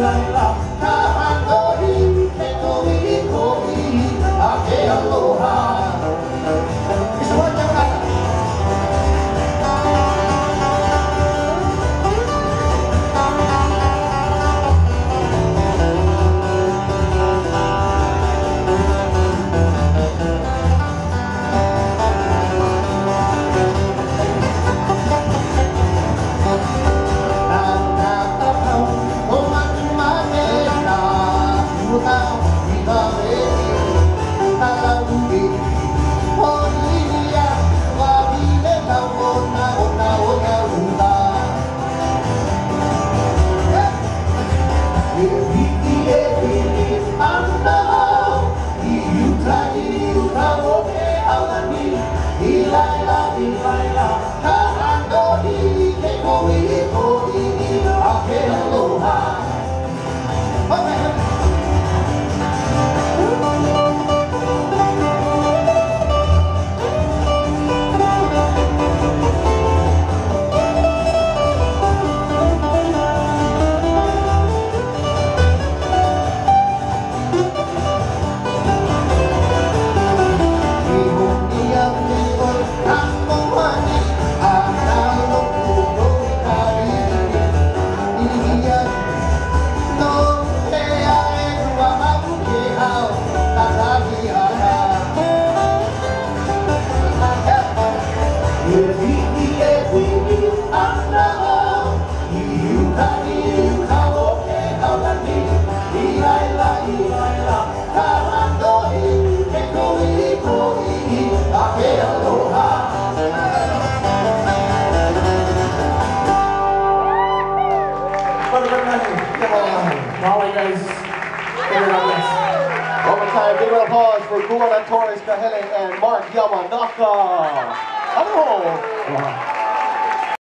ラララ母の日。Bye-bye. Molly guys figured out this. One more time, round of applause for Kuana Torres Kahele and Mark Yamanaka. Hello. Wow.